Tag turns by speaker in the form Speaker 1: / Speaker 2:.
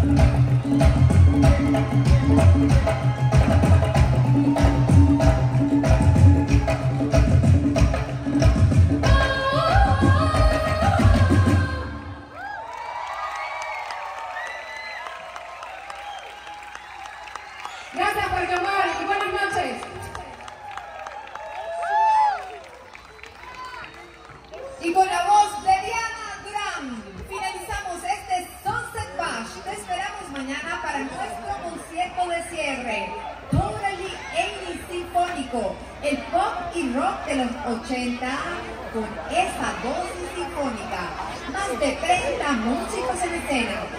Speaker 1: Gracias por llamar y buenas noches.
Speaker 2: Y con cierre. Totally 80 Sinfónico, el pop y rock de los 80 con esa dosis sinfónica. Más de 30 músicos en escena.